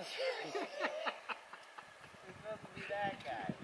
supposed to be that guy.